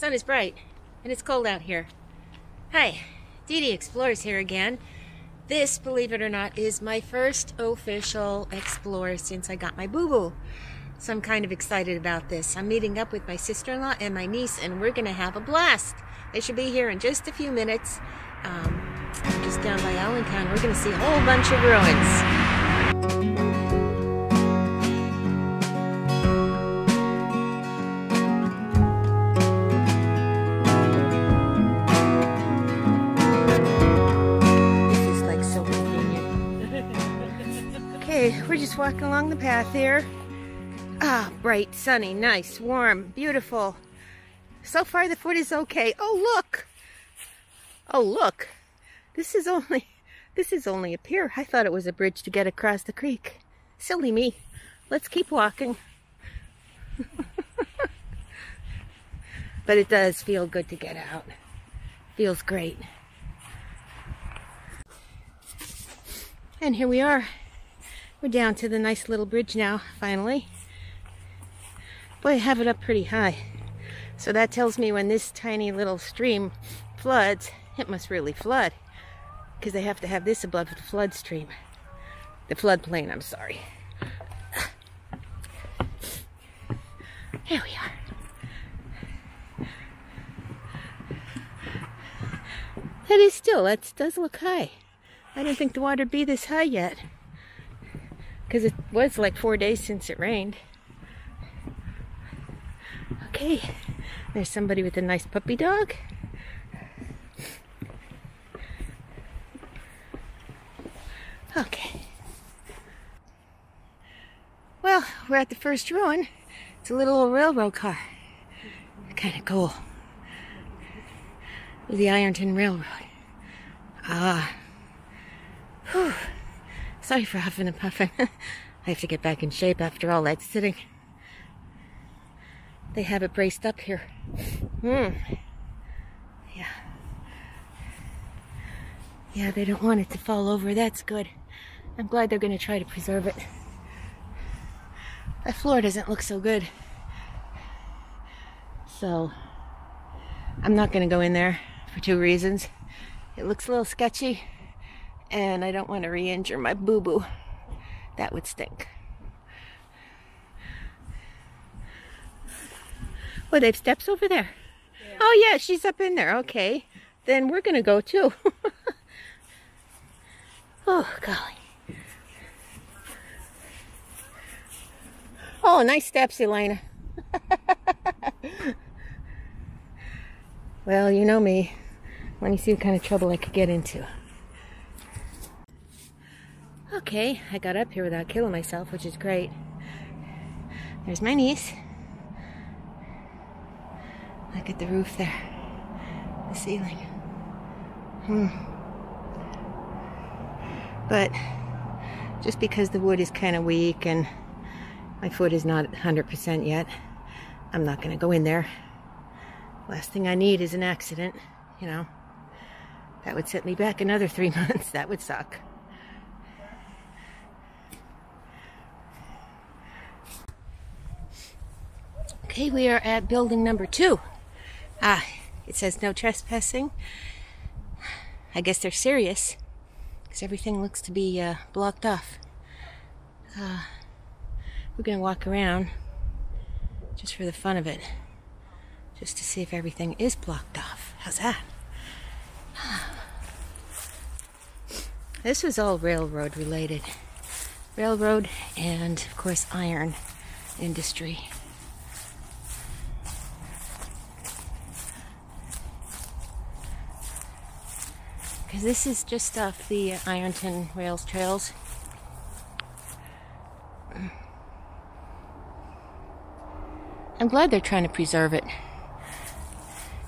sun is bright, and it's cold out here. Hi, DD Explores here again. This, believe it or not, is my first official Explorer since I got my boo-boo. So I'm kind of excited about this. I'm meeting up with my sister-in-law and my niece, and we're going to have a blast. They should be here in just a few minutes. Um, just down by Allentown, we're going to see a whole bunch of ruins. Just walking along the path here. Ah, bright, sunny, nice, warm, beautiful. So far the foot is okay. Oh, look. Oh, look. This is only this is only a pier. I thought it was a bridge to get across the creek. Silly me. Let's keep walking. but it does feel good to get out. Feels great. And here we are. We're down to the nice little bridge now, finally. Boy, I have it up pretty high. So that tells me when this tiny little stream floods, it must really flood. Because they have to have this above the flood stream. The floodplain, I'm sorry. Here we are. That is still, that does look high. I didn't think the water would be this high yet. Because it was like four days since it rained. Okay, there's somebody with a nice puppy dog. Okay. Well, we're at the first ruin. It's a little old railroad car. Kind of cool. The Ironton Railroad. Ah. Whew. Sorry for huffing and puffing. I have to get back in shape after all that sitting. They have it braced up here. Hmm. Yeah. Yeah, they don't want it to fall over. That's good. I'm glad they're going to try to preserve it. That floor doesn't look so good. So, I'm not going to go in there for two reasons. It looks a little sketchy, and I don't want to re injure my boo boo. That would stink. Well, they have steps over there. Yeah. Oh, yeah, she's up in there. Okay. Then we're going to go too. oh, golly. Oh, nice steps, Elena. well, you know me. When you see what kind of trouble I could get into. Okay, I got up here without killing myself, which is great. There's my niece. Look at the roof there. The ceiling. Hmm. But just because the wood is kind of weak and my foot is not 100% yet, I'm not going to go in there. Last thing I need is an accident, you know. That would set me back another three months. That would suck. Okay, we are at building number two. Ah, it says no trespassing. I guess they're serious because everything looks to be uh, blocked off. Uh, we're going to walk around just for the fun of it, just to see if everything is blocked off. How's that? This was all railroad related. Railroad and, of course, iron industry. This is just off the Ironton Rails Trails. I'm glad they're trying to preserve it.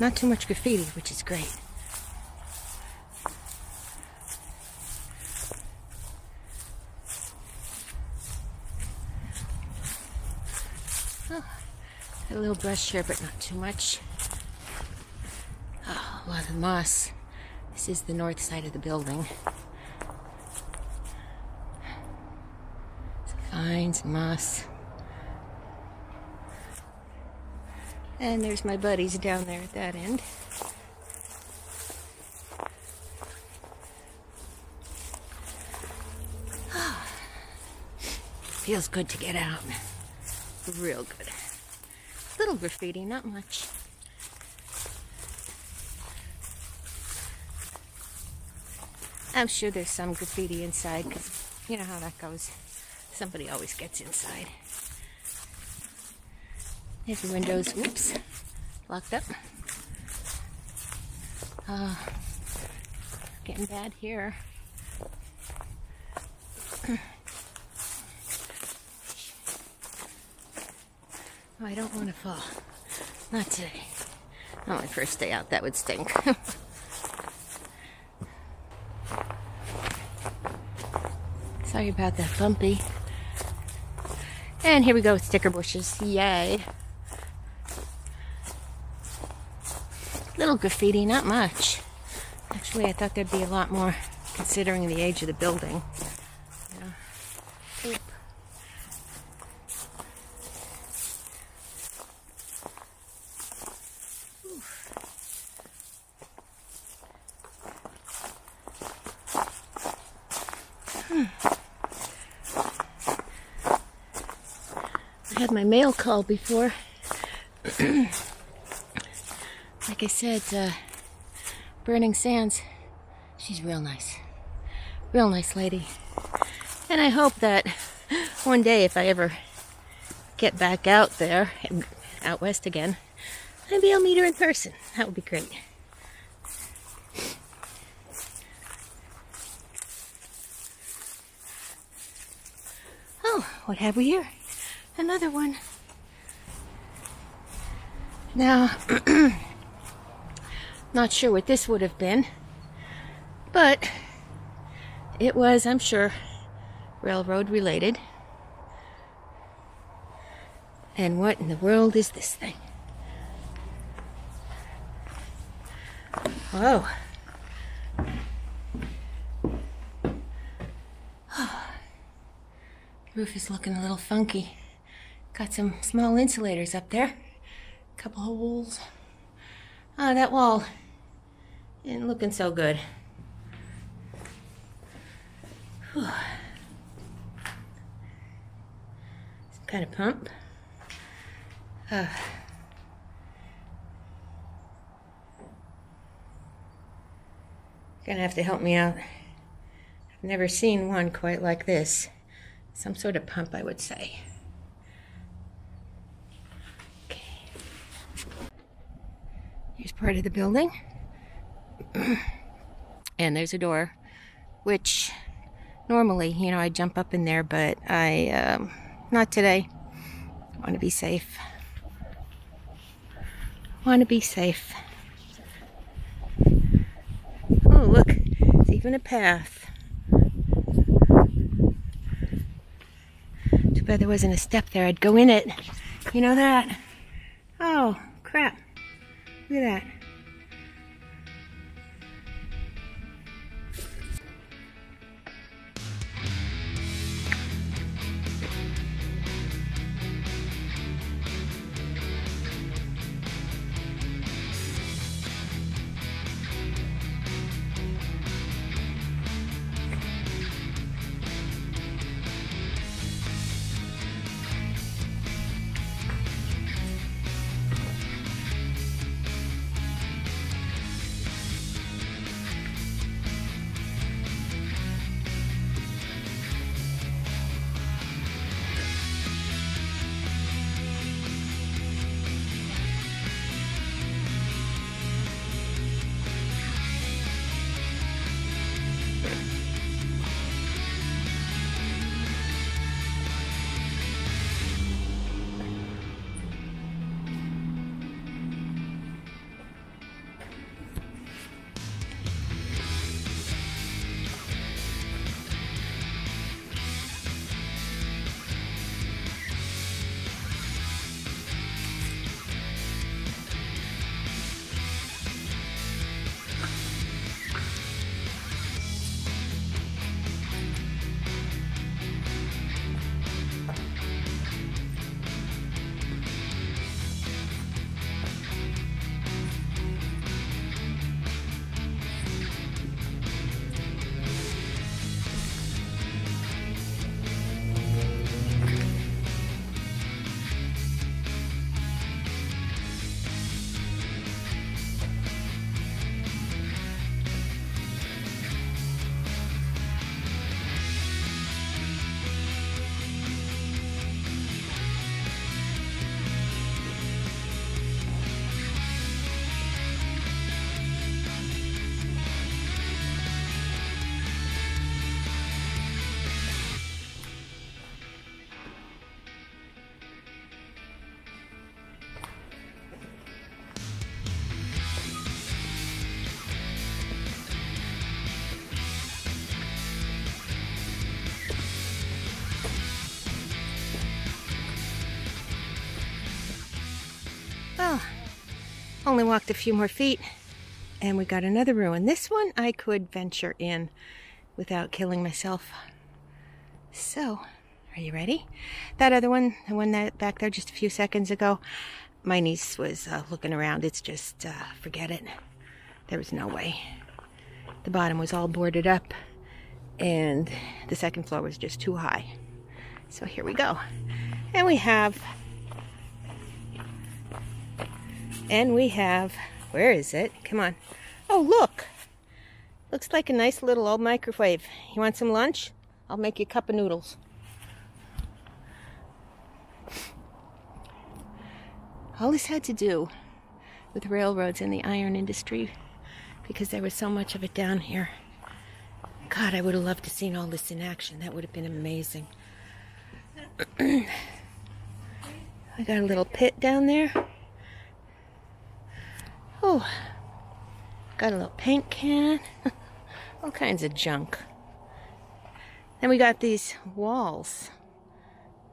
Not too much graffiti, which is great. Oh, a little brush here, but not too much. Oh, a lot of moss. This is the north side of the building. Some vines, moss. And there's my buddies down there at that end. Feels good to get out. Real good. Little graffiti, not much. I'm sure there's some graffiti inside because you know how that goes. Somebody always gets inside. There's the windows. Whoops. Locked up. Uh, getting bad here. oh, I don't want to fall. Not today. Not my first day out. That would stink. Sorry about that bumpy. And here we go with sticker bushes. Yay. Little graffiti, not much. Actually, I thought there'd be a lot more considering the age of the building. Yeah. I had my mail call before. like I said, uh, Burning Sands, she's real nice. Real nice lady. And I hope that one day, if I ever get back out there, out west again, maybe I'll meet her in person. That would be great. Oh, what have we here? Another one. Now, not sure what this would have been, but it was, I'm sure, railroad related. And what in the world is this thing? Whoa. Roof is looking a little funky. Got some small insulators up there. Couple holes. Ah, that wall isn't looking so good. Whew. Some kind of pump. Uh. Gonna have to help me out. I've never seen one quite like this. Some sort of pump, I would say. Okay. Here's part of the building. and there's a door, which normally, you know, I jump up in there, but I, um, not today. Want to be safe. Want to be safe. Oh, look, it's even a path. Too bad there wasn't a step there. I'd go in it. You know that? Oh, crap. Look at that. Only walked a few more feet and we got another ruin. This one I could venture in without killing myself. So, are you ready? That other one, the one that back there just a few seconds ago, my niece was uh, looking around. It's just, uh, forget it. There was no way. The bottom was all boarded up and the second floor was just too high. So here we go. And we have, and we have, where is it? Come on. Oh, look. Looks like a nice little old microwave. You want some lunch? I'll make you a cup of noodles. All this had to do with railroads and the iron industry because there was so much of it down here. God, I would have loved to seen all this in action. That would have been amazing. I got a little pit down there. Oh, got a little paint can. all kinds of junk. Then we got these walls.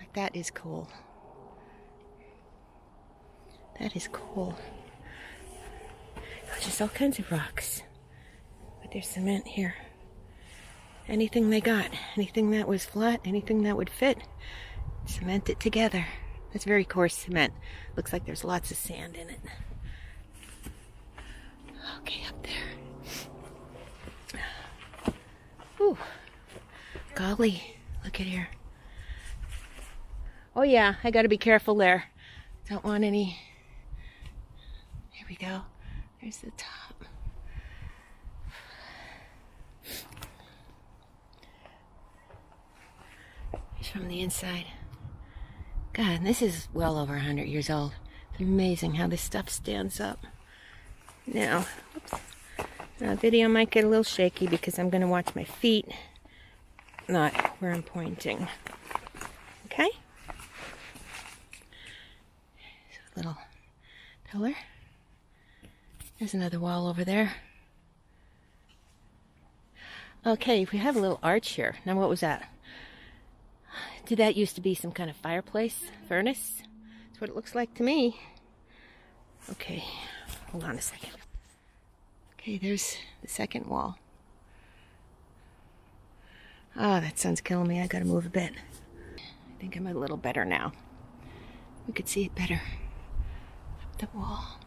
Like that is cool. That is cool. Just all kinds of rocks. But there's cement here. Anything they got, anything that was flat, anything that would fit, cement it together. That's very coarse cement. Looks like there's lots of sand in it. Okay, up there. Ooh. Golly, look at here. Oh yeah, I gotta be careful there. Don't want any Here we go. There's the top. Here's from the inside. God, this is well over 100 years old. It's amazing how this stuff stands up. Now, oops. Video might get a little shaky because I'm going to watch my feet, not where I'm pointing. Okay? So, little pillar. There's another wall over there. Okay, we have a little arch here. Now, what was that? Did that used to be some kind of fireplace? Furnace? That's what it looks like to me. Okay, hold on a second. Okay, there's the second wall. Oh, that sun's killing me. I gotta move a bit. I think I'm a little better now. We could see it better. Up the wall.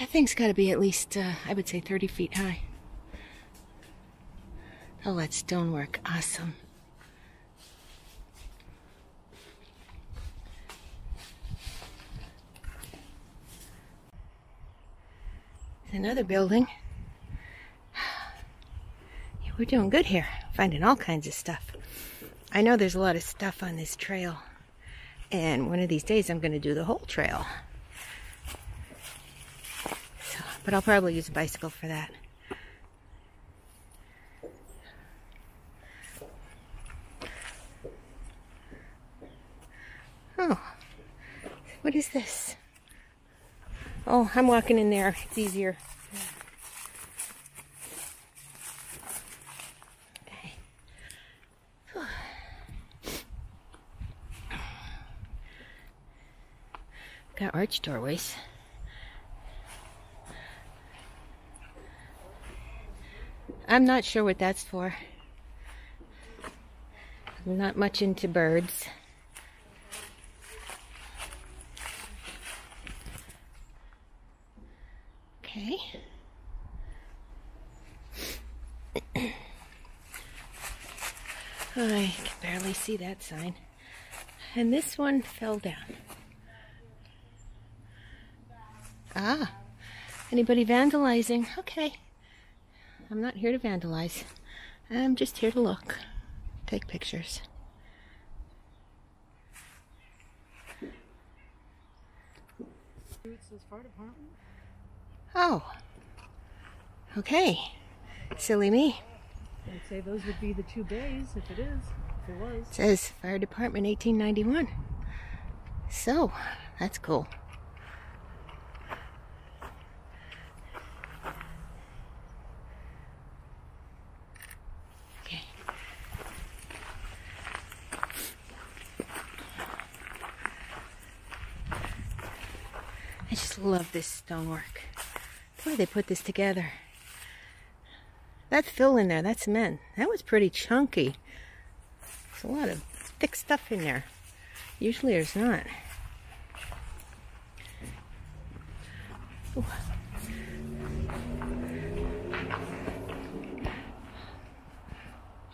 That thing's got to be at least, uh, I would say, 30 feet high. Oh, that stonework. Awesome. Another building. Yeah, we're doing good here. Finding all kinds of stuff. I know there's a lot of stuff on this trail. And one of these days I'm going to do the whole trail. But I'll probably use a bicycle for that. Oh, what is this? Oh, I'm walking in there. It's easier. Got arch doorways. I'm not sure what that's for. I'm not much into birds. Okay. I can barely see that sign. And this one fell down. Ah, anybody vandalizing? Okay. I'm not here to vandalize. I'm just here to look, take pictures. Oh. Okay. Silly me. I'd say those would be the two bays if it is. If it was. It says Fire Department 1891. So, that's cool. I just love this stonework. Did they put this together? That fill in there, that's cement. That was pretty chunky. There's a lot of thick stuff in there. Usually there's not. Ooh.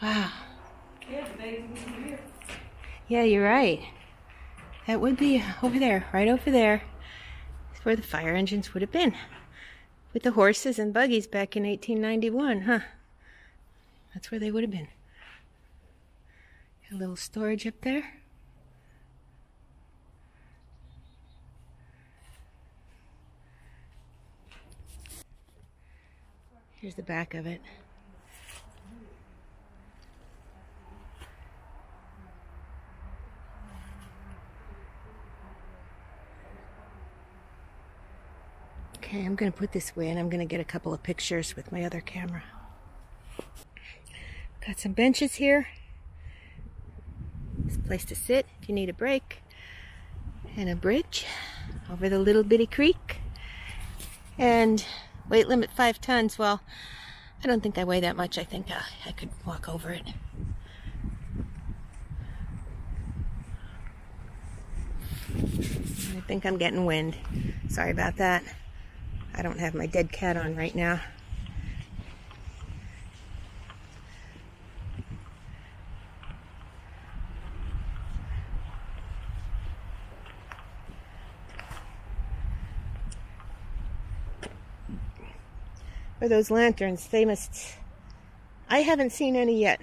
Wow. Yeah, you're right. That would be over there, right over there. It's where the fire engines would have been. With the horses and buggies back in 1891, huh? That's where they would have been. A little storage up there. Here's the back of it. Okay, I'm going to put this away and I'm going to get a couple of pictures with my other camera. Got some benches here. This place to sit if you need a break. And a bridge over the little bitty creek. And weight limit five tons. Well, I don't think I weigh that much. I think uh, I could walk over it. I think I'm getting wind. Sorry about that. I don't have my dead cat on right now. Or those lanterns, they must. I haven't seen any yet.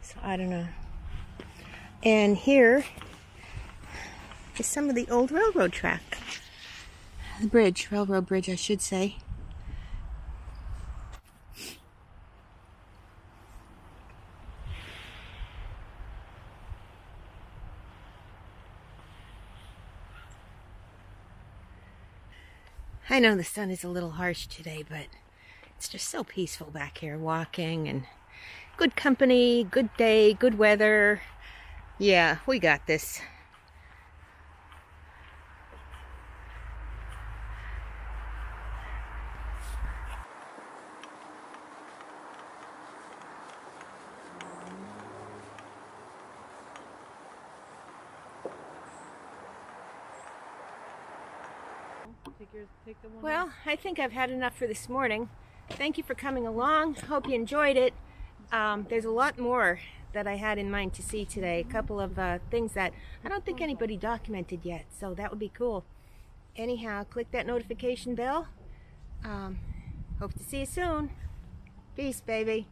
So I don't know. And here is some of the old railroad track the bridge, railroad bridge, I should say. I know the sun is a little harsh today, but it's just so peaceful back here walking and good company, good day, good weather. Yeah, we got this. Well, I think I've had enough for this morning. Thank you for coming along. Hope you enjoyed it. Um, there's a lot more that I had in mind to see today. A couple of uh, things that I don't think anybody documented yet, so that would be cool. Anyhow, click that notification bell. Um, hope to see you soon. Peace, baby.